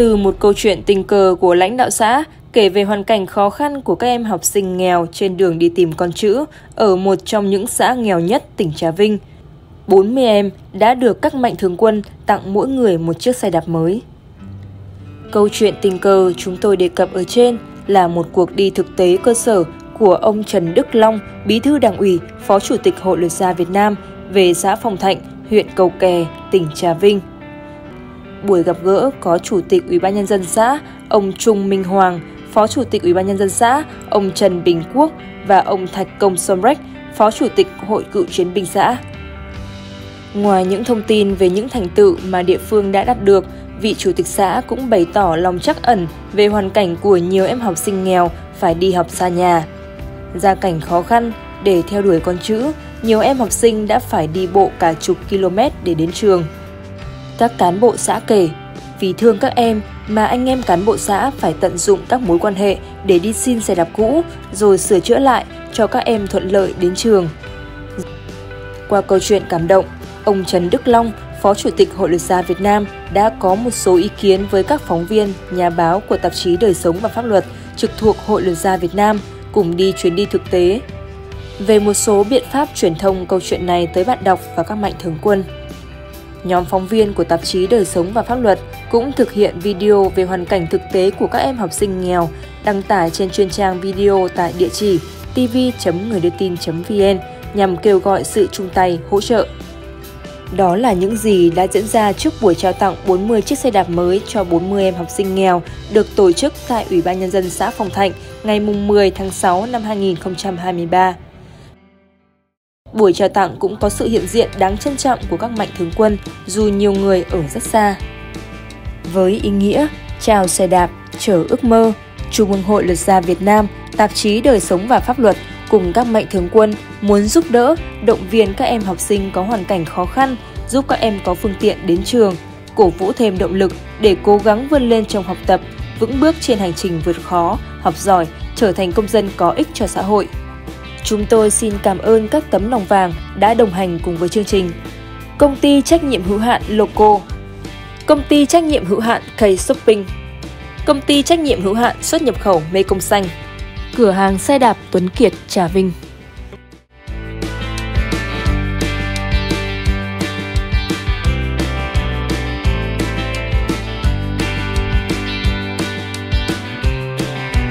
Từ một câu chuyện tình cờ của lãnh đạo xã kể về hoàn cảnh khó khăn của các em học sinh nghèo trên đường đi tìm con chữ ở một trong những xã nghèo nhất tỉnh Trà Vinh. 40 em đã được các mạnh thường quân tặng mỗi người một chiếc xe đạp mới. Câu chuyện tình cờ chúng tôi đề cập ở trên là một cuộc đi thực tế cơ sở của ông Trần Đức Long, Bí thư Đảng ủy, Phó Chủ tịch Hội Luật gia Việt Nam về xã Phong Thạnh, huyện Cầu Kè, tỉnh Trà Vinh. Buổi gặp gỡ có Chủ tịch Ủy ban nhân dân xã ông Trung Minh Hoàng, Phó Chủ tịch Ủy ban nhân dân xã ông Trần Bình Quốc và ông Thạch Công Somrek, Phó Chủ tịch Hội cựu chiến binh xã. Ngoài những thông tin về những thành tựu mà địa phương đã đạt được, vị chủ tịch xã cũng bày tỏ lòng trắc ẩn về hoàn cảnh của nhiều em học sinh nghèo phải đi học xa nhà. Gia cảnh khó khăn, để theo đuổi con chữ, nhiều em học sinh đã phải đi bộ cả chục km để đến trường. Các cán bộ xã kể, vì thương các em mà anh em cán bộ xã phải tận dụng các mối quan hệ để đi xin xe đạp cũ rồi sửa chữa lại cho các em thuận lợi đến trường. Qua câu chuyện cảm động, ông Trần Đức Long, Phó Chủ tịch Hội Luật gia Việt Nam đã có một số ý kiến với các phóng viên, nhà báo của tạp chí Đời sống và Pháp luật trực thuộc Hội Luật gia Việt Nam cùng đi chuyến đi thực tế về một số biện pháp truyền thông câu chuyện này tới bạn đọc và các mạnh thường quân. Nhóm phóng viên của tạp chí Đời sống và Pháp luật cũng thực hiện video về hoàn cảnh thực tế của các em học sinh nghèo, đăng tải trên chuyên trang video tại địa chỉ tv.ngườidưtin.vn nhằm kêu gọi sự chung tay, hỗ trợ. Đó là những gì đã diễn ra trước buổi trao tặng 40 chiếc xe đạp mới cho 40 em học sinh nghèo được tổ chức tại Ủy ban Nhân dân xã Phong Thạnh ngày 10 tháng 6 năm 2023. Buổi trao tặng cũng có sự hiện diện đáng trân trọng của các mạnh thường quân dù nhiều người ở rất xa. Với ý nghĩa chào xe đạp, chở ước mơ, Trung ương Hội Luật gia Việt Nam, tạp chí Đời sống và Pháp luật cùng các mạnh thường quân muốn giúp đỡ, động viên các em học sinh có hoàn cảnh khó khăn, giúp các em có phương tiện đến trường, cổ vũ thêm động lực để cố gắng vươn lên trong học tập, vững bước trên hành trình vượt khó, học giỏi, trở thành công dân có ích cho xã hội. Chúng tôi xin cảm ơn các tấm lòng vàng đã đồng hành cùng với chương trình. Công ty trách nhiệm hữu hạn Loco. Công ty trách nhiệm hữu hạn K-Shopping Công ty trách nhiệm hữu hạn xuất nhập khẩu Mê Công Xanh. Cửa hàng xe đạp Tuấn Kiệt, Trà Vinh.